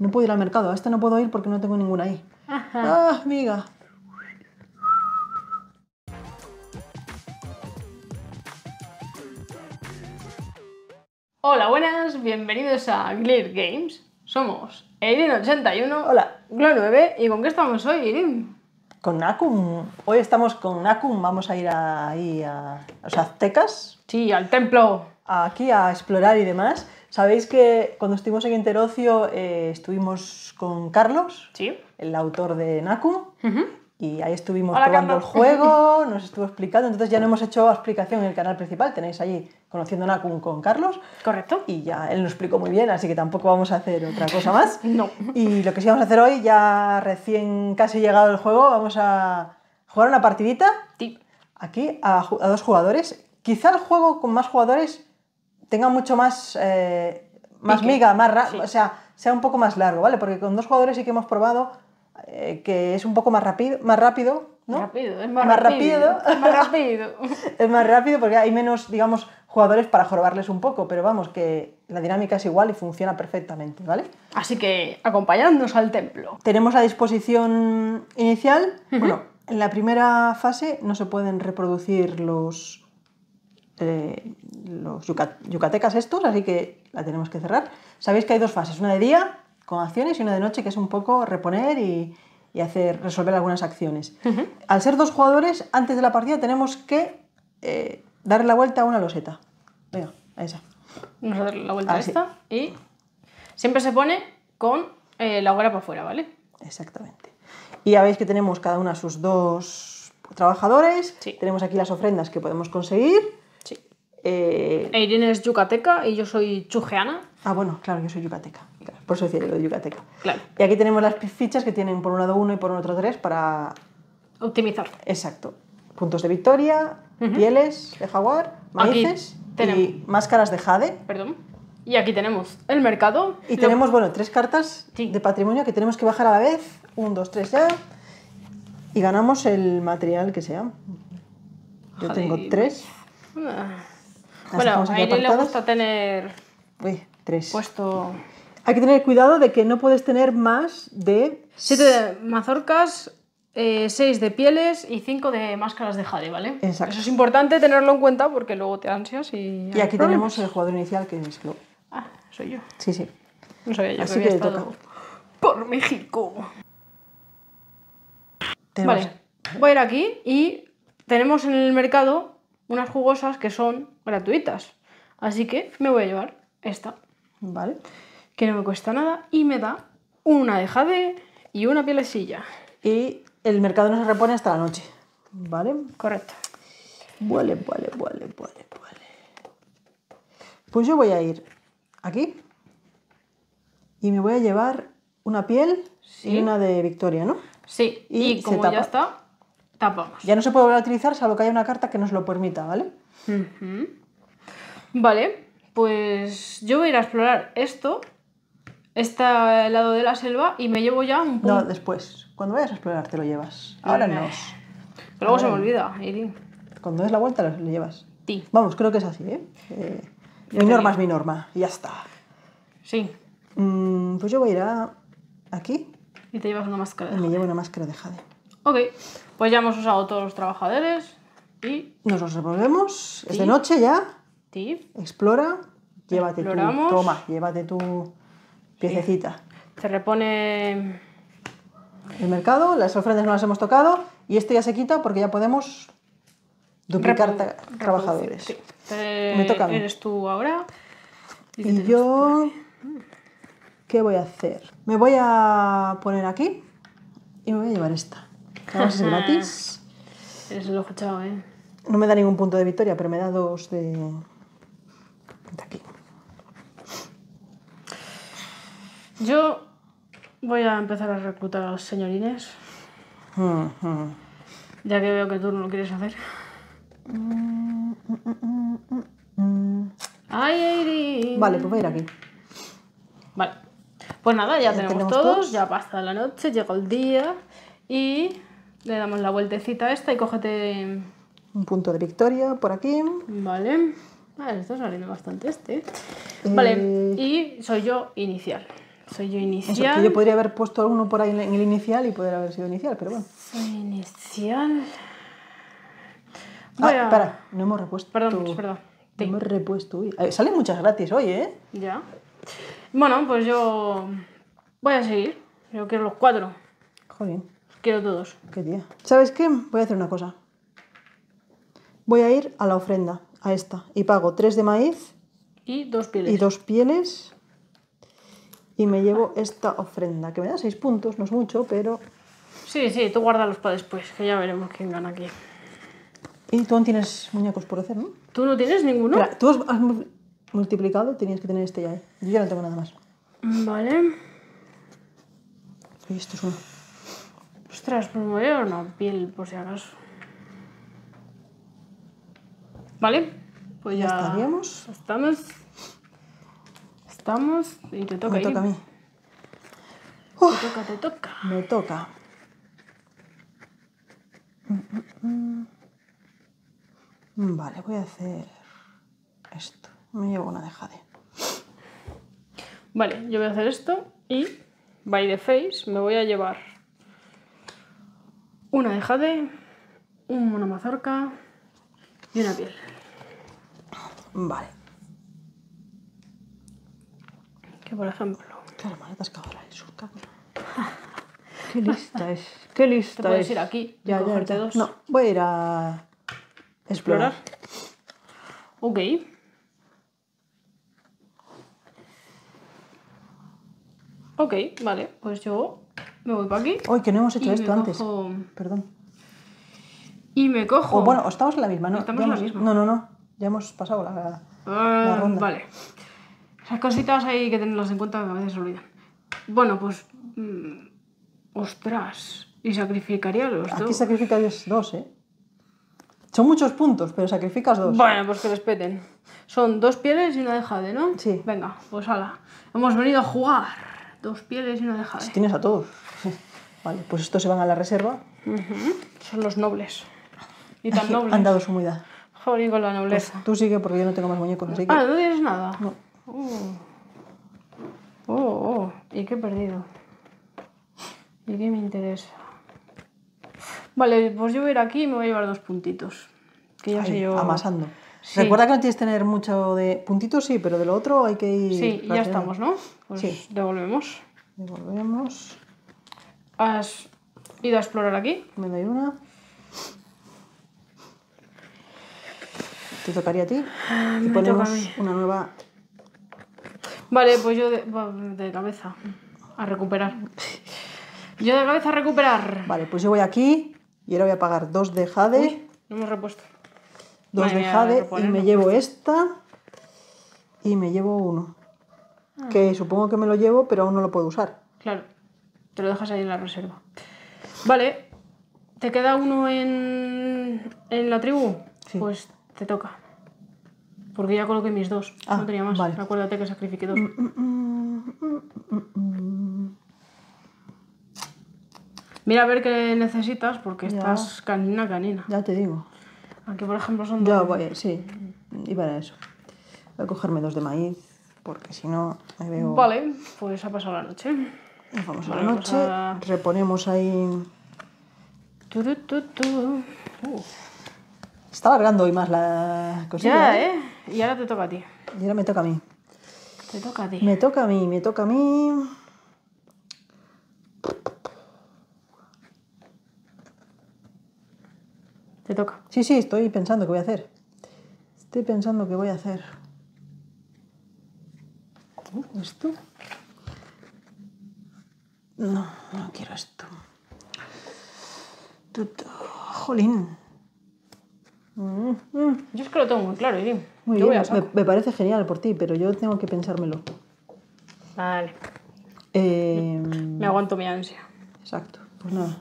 No puedo ir al mercado. A este no puedo ir porque no tengo ninguna ahí. Ajá. Ah, amiga. Hola, buenas, bienvenidos a Clear Games. Somos Irin81, Hola. Glo9 y ¿con qué estamos hoy? Con Nakum. Hoy estamos con Nakum. Vamos a ir a- ahí a los aztecas. Sí, al templo. aquí a explorar y demás. Sabéis que cuando estuvimos en Interocio eh, estuvimos con Carlos, Sí. el autor de Nakum, Ujú. y ahí estuvimos Hola, probando Carlos. el juego, nos estuvo explicando, entonces ya no hemos hecho explicación en el canal principal, tenéis allí conociendo Nakum con Carlos, Correcto. y ya él nos explicó muy bien, así que tampoco vamos a hacer otra cosa más. No. Y lo que sí vamos a hacer hoy, ya recién casi llegado el juego, vamos a jugar una partidita Sí. aquí a, a dos jugadores. Quizá el juego con más jugadores tenga mucho más, eh, más Pique, miga, más sí. o sea, sea un poco más largo, ¿vale? Porque con dos jugadores sí que hemos probado eh, que es un poco más rápido, más rápido, ¿no? Rápido, es más, Más rápido. rápido. Es más rápido. Es más rápido porque hay menos, digamos, jugadores para jorobarles un poco, pero vamos, que la dinámica es igual y funciona perfectamente, ¿vale? Así que acompañadnos al templo. Tenemos la disposición inicial. Bueno, en la primera fase no se pueden reproducir los, eh, los yuca- yucatecas estos, así que la tenemos que cerrar. Sabéis que hay dos fases, una de día con acciones y una de noche que es un poco reponer y, y hacer, resolver algunas acciones. Al ser dos jugadores, antes de la partida tenemos que eh, darle la vuelta a una loseta. Venga, a esa. Vamos a darle la vuelta a Así. esta y siempre se pone con eh, la hoguera para afuera, ¿vale? Exactamente. Y ya veis que tenemos cada una sus dos trabajadores. Sí. Tenemos aquí las ofrendas que podemos conseguir. Eh, Irene es yucateca y yo soy chujeana. Ah, bueno, claro, yo soy yucateca. Claro, por eso decía yo yucateca. Claro. Y aquí tenemos las fichas que tienen por un lado uno y por otro tres para... Optimizar. Exacto. Puntos de victoria, pieles de jaguar, maíces y máscaras de jade. Perdón. Y aquí tenemos el mercado. Y Lo- tenemos, bueno, tres cartas Sí. de patrimonio que tenemos que bajar a la vez. Un, dos, tres ya. Y ganamos el material que sea. Yo tengo tres. Ah. Bueno, a Irene le gusta tener Uy, tres. puesto Hay que tener cuidado de que no puedes tener más de... siete de mazorcas, eh, seis de pieles y cinco de máscaras de jade, ¿vale? Exacto. Eso es importante tenerlo en cuenta porque luego te ansias y... Y aquí tenemos el jugador inicial que es. Ah, soy yo. Sí, sí. No sabía yo Así que había que estado toca. por México. Tenemos- Vale, voy a ir aquí y tenemos en el mercado unas jugosas que son gratuitas. Así que me voy a llevar esta, Vale. que no me cuesta nada y me da una de jade y una pielecilla. Y el mercado no se repone hasta la noche. Vale. Correcto. Vale, vale, vale, vale, vale. Pues yo voy a ir aquí y me voy a llevar una piel Sí. y una de Victoria, ¿no? Sí, y, como ya está, tapamos. Ya no se puede volver a utilizar salvo que haya una carta que nos lo permita, ¿vale? Vale, pues yo voy a ir a explorar esto, este lado de la selva, y me llevo ya un No, punto. después. Cuando vayas a explorar te lo llevas. Ahora no. Que luego se me olvida, Irin. Cuando des la vuelta lo llevas. Ti. Vamos, creo que es así, ¿eh? Eh, mi norma digo. es mi norma. Y ya está. Sí. Mm, pues yo voy a ir a aquí Y te llevas una máscara. y me llevo una máscara de jade. Ok, pues ya hemos usado todos los trabajadores. Y. Nos los revolvemos. Es de Sí. noche ya. Ti. Explora. Llévate tu. Toma, llévate tu piececita. Se repone. El mercado, las ofrendas no las hemos tocado. Y esto ya se quita porque ya podemos duplicar trabajadores. Sí. Te- Me toca a mí. Eres tú ahora. ¿Y Y yo. ¿Qué voy a hacer? Me voy a poner aquí y me voy a llevar esta. Además es gratis. Eres el ojo chao, eh. No me da ningún punto de victoria, pero me da dos de. de aquí. Yo voy a empezar a reclutar a los señorines. Ujú. Ya que veo que tú no lo quieres hacer. ¡Ay, Irin! Vale, pues voy a ir aquí. Vale. Pues nada, ya, Ya tenemos, tenemos todos, todos. ya pasa la noche, llega el día y le damos la vueltecita a esta y cógete. Un punto de victoria por aquí. Vale. Ah, está saliendo bastante este. Vale, Eh, y soy yo inicial. Soy yo Eso, inicial. que yo podría haber puesto alguno por ahí en el inicial y poder haber sido inicial, pero bueno. Soy inicial. Ah, Voy a- espera, no hemos repuesto. Perdón, perdón. No hemos repuesto. Uy, eh, salen muchas gratis hoy, ¿eh? Ya. Bueno, pues yo voy a seguir. Yo quiero los cuatro. Los quiero todos. qué tía. ¿Sabes qué? Voy a hacer una cosa. Voy a ir a la ofrenda, a esta, y pago tres de maíz Y dos pieles. y dos pieles. Y me llevo esta ofrenda, que me da seis puntos, no es mucho, pero. Sí, sí, tú guárdalos para después, que ya veremos quién gana aquí. Y tú aún tienes muñecos por hacer, ¿no? ¿Tú no tienes ninguno? Espera, tú has, has mu- multiplicado, tenías que tener este ya, ¿eh? Yo ya no tengo nada más. Vale. Y esto es uno. Ostras, pues me voy a llevar una piel por si acaso. Vale, pues ya, Ya estaríamos. Estamos. Estamos. Y te toca Me ir. toca a mí. Te toca, te toca. Me toca. Vale, voy a hacer esto. Me llevo una de jade. Vale, yo voy a hacer esto y by the face me voy a llevar una de jade, una mazorca y una piel. Vale. Que por ejemplo, Claro, me atascado la surca. Qué lista es. Qué lista te puedes es. ir aquí y Ya, ya, cogerte ya. dos. No, voy a ir a explorar. explorar. Ok. Ok, vale, pues yo me voy para aquí. Uy, que no hemos y hecho esto me antes. cojo- Perdón. Y me cojo. O bueno, estamos en la misma, ¿no? Estamos en la misma. No, no, no. Ya hemos pasado la. Ah, la ronda. Vale. Esas cositas hay que tenerlas en cuenta que a veces se olvidan. Bueno, pues. mm, ostras. Y sacrificaría los Aquí dos. sacrificas dos, ¿eh? Son muchos puntos, pero sacrificas dos. Bueno, pues que les peten. Son dos pieles y una de jade, ¿no? Sí. Venga, pues ala. Hemos venido a jugar. Dos pieles y una de jade. Tienes a todos. Vale, pues estos se van a la reserva. Son los nobles. Y tan nobles. Han dado su humildad. Joder, con la nobleza. Tú sigue porque yo no tengo más muñecos, así que. Ah, no tienes nada. No. Oh. Oh, oh. ¿Y qué he perdido? ¿Y qué me interesa? Vale, pues yo voy a ir aquí y me voy a llevar dos puntitos. Que ya Ahí, sé yo. Amasando. Sí. Recuerda que no tienes que tener mucho de puntitos, sí, pero de lo otro hay que ir. Sí, ya estamos, ¿no? Pues Sí. devolvemos. Devolvemos. Has ido a explorar aquí. Me doy una. Te tocaría a ti. y me ponemos toca a mí. una nueva. Vale, pues yo de, cabeza. A recuperar. Yo de cabeza a recuperar. Vale, pues yo voy aquí y ahora voy a pagar dos de jade. No hemos repuesto. dos Madre de mía, jade y me no llevo esta y me llevo uno. Que supongo que me lo llevo, pero aún no lo puedo usar. Claro, te lo dejas ahí en la reserva. Vale, ¿te queda uno en, en la tribu? Sí. Pues te toca. Porque ya coloqué mis dos. Ah, no tenía más. vale. Acuérdate que sacrifiqué dos. Mira a ver qué necesitas porque Ya. estás canina canina. Ya te digo. Aquí, por ejemplo, son Ya dos. voy, sí. Y para eso. Voy a cogerme dos de maíz, porque si no me veo. Vale, pues ha pasado la noche. Nos vamos a la noche. a- Reponemos ahí. Tu, tu. Uh, Está alargando hoy más la cosilla. ya, ¿eh? ¿eh? Y ahora te toca a ti. Y ahora me toca a mí. Te toca a ti. Me toca a mí, me toca a mí. Te toca. Sí, sí, estoy pensando qué voy a hacer. Estoy pensando qué voy a hacer. Uh, ¿Esto? No, no quiero esto. Jolín. Mm, mm. Yo es que lo tengo muy claro, Irim. Muy Yo bien, me, me parece genial por ti, pero yo tengo que pensármelo. Vale. Eh, Me aguanto mi ansia. exacto, pues nada.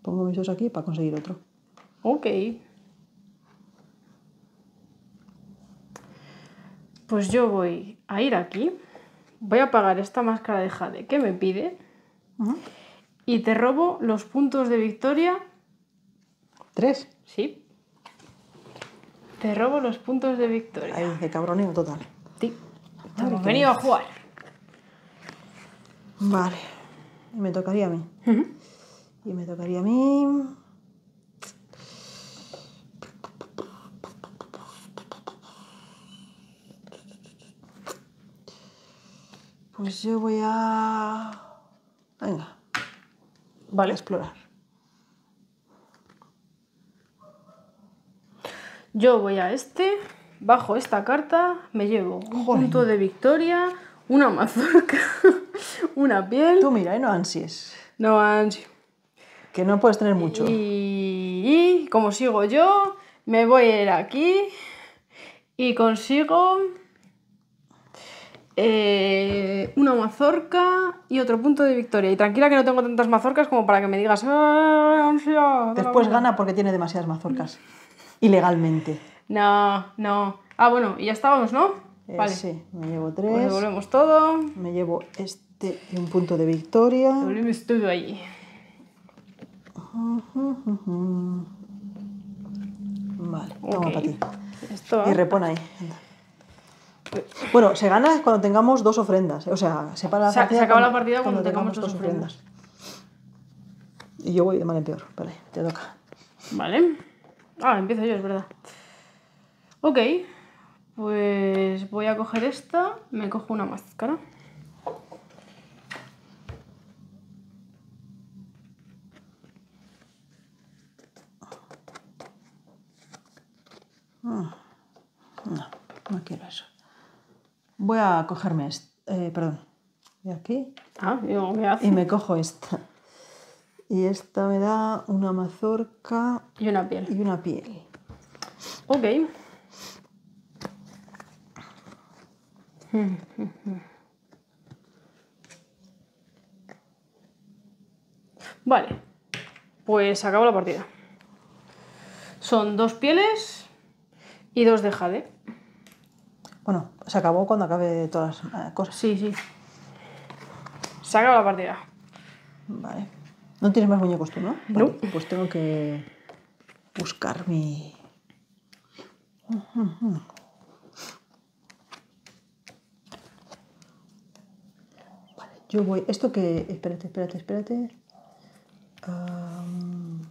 Pongo mis dos aquí para conseguir otro. Ok. Pues yo voy a ir aquí. Voy a pagar esta máscara de Jade que me pide. Y te robo los puntos de victoria. Tres. Sí. Te robo los puntos de victoria. Ahí, de cabroneo total. Ver Hemos venido a jugar. Vale. Y me tocaría a mí. Y me tocaría a mí. Pues yo voy a. Venga, Vale. explorar. Yo voy a este, bajo esta carta, me llevo un punto de victoria, una mazorca, una piel. Tú mira, ¿eh? no ansies. No, Angie. Que no puedes tener mucho. Y, y como sigo yo, me voy a ir aquí y consigo eh, una mazorca y otro punto de victoria. Y tranquila que no tengo tantas mazorcas como para que me digas, ¡Ah, ansia! Después vuelta". gana porque tiene demasiadas mazorcas. Ilegalmente. No, no. Ah, bueno, y ya estábamos, ¿no? Eh, vale. Sí, me llevo Pues tres. devolvemos todo. Me llevo este y un punto de victoria. Devolvemos todo allí. Vale, toma para ti. Esto. Y repon ahí. anda. Bueno, se gana cuando tengamos dos ofrendas. O sea, se para la Se- partida. se acaba la partida cuando tengamos dos ofrendas. Y yo voy de mal en peor. Vale, te toca. Vale. Ah, empiezo yo, es verdad. Ok. Pues voy a coger esta. Me cojo una máscara. No, no quiero eso. Voy a cogerme este. eh, perdón. De aquí. Ah, digo, ¿qué hace? Y me cojo esta. Y esta me da una mazorca Y una piel. y una piel. Ok. Vale. Pues acabo la partida. Son dos pieles y dos de jade. Bueno, se acabó cuando acabe todas las eh, cosas. Sí, sí. Se acaba la partida. Vale. No tienes más muñecos tú, ¿no? No. Vale, Pues tengo que buscar mi. Vale, yo voy. Esto que. Espérate, espérate, espérate. Am,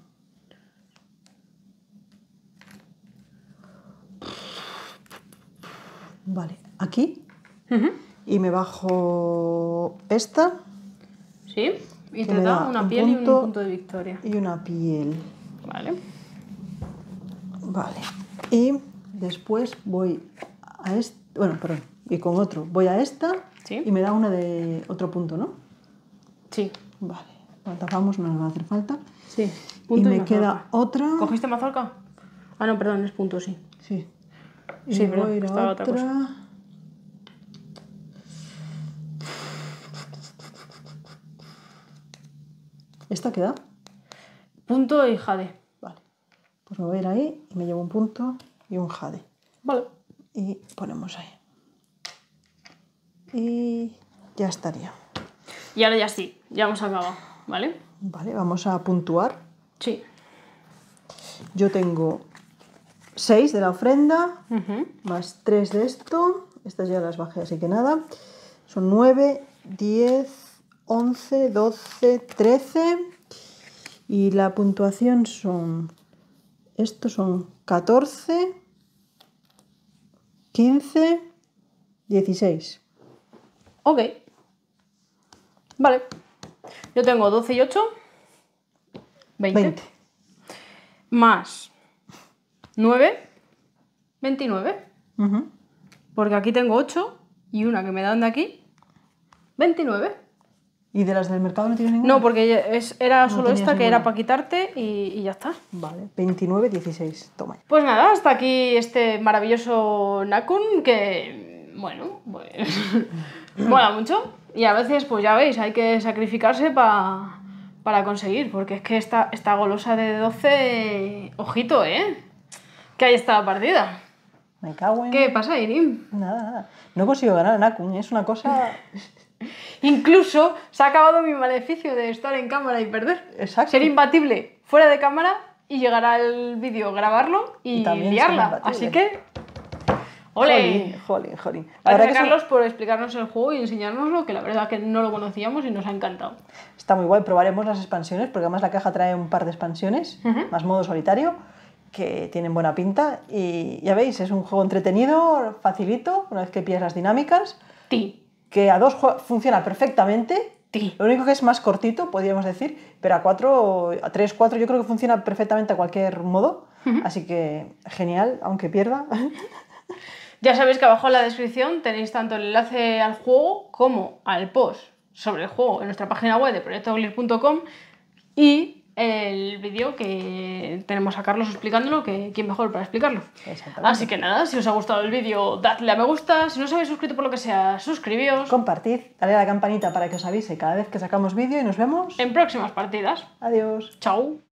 Vale, aquí. Ujú. Y me bajo esta Sí. Y te da da una un piel y punto. un punto de victoria. y una piel. Vale. Vale. Y después voy a este. Bueno, perdón. Y con otro. Voy a esta. Sí. Y me da una de otro punto, ¿no? Sí. Vale. La tapamos, no nos va a hacer falta. Sí. y Punto me mazorca. queda otra. ¿Cogiste mazorca? Ah, no, perdón, es punto, sí. Sí. Y Sí, voy a ir a otra. ¿Esta queda? Punto y jade. Vale. Pues me voy a ir ahí y me llevo un punto y un jade. Vale. Y ponemos ahí. Y ya estaría. Y ahora ya sí, ya hemos acabado, ¿vale? Vale, vamos a puntuar. Sí. Yo tengo 6 de la ofrenda, más 3 de esto. Estas ya las bajé, así que nada. Son 9, 10, 11, 12, 13. Y la puntuación son... Estos son 14, 15, 16. Ok. Vale. Yo tengo 12 y 8. 20. 20. Más 9. 29. Ujú. Porque aquí tengo 8 y una que me dan de aquí. 29. ¿Y de las del mercado no tienes ninguna? No, porque es- era solo esta que ninguna. era para quitarte y, y ya está. Vale, 29, 16. Toma. ya. Pues nada, hasta aquí este maravilloso Nakun que, bueno, pues mola mucho. Y a veces, pues ya veis, hay que sacrificarse pa- para conseguir, porque es que esta, esta golosa de 12, ojito, ¿eh? Que ahí está la partida. Me cago en... ¿Qué pasa, Irim? Nada, nada. No consigo ganar a Nakun, es una cosa... Incluso se ha acabado mi maleficio de estar en cámara y perder. Exacto. Ser imbatible fuera de cámara y llegar al vídeo, grabarlo y, Y liarla. Así que ¡Ole! Jolín, jolín, jolín. La Gracias que a son- Carlos por explicarnos el juego y enseñárnoslo, que la verdad que no lo conocíamos y nos ha encantado. está muy guay. Probaremos las expansiones, porque además la caja trae un par de expansiones, más modo solitario, que tienen buena pinta. Y ya veis, es un juego entretenido, facilito, una vez que pillas las dinámicas, Ti. Que a dos funciona perfectamente. Lo único que es más cortito, podríamos decir, pero a cuatro, a tres, cuatro, yo creo que funciona perfectamente a cualquier modo. Así que genial, aunque pierda. Ya sabéis que abajo en la descripción tenéis tanto el enlace al juego como al post sobre el juego en nuestra página web de proyectoglir.com y el vídeo que tenemos a Carlos explicándolo, que quién mejor para explicarlo. Exactamente. Así que nada, si os ha gustado el vídeo, dadle a me gusta. Si no os habéis suscrito por lo que sea, suscribíos Compartid, dale a la campanita para que os avise cada vez que sacamos vídeo y nos vemos. en próximas partidas. Adiós. Chao.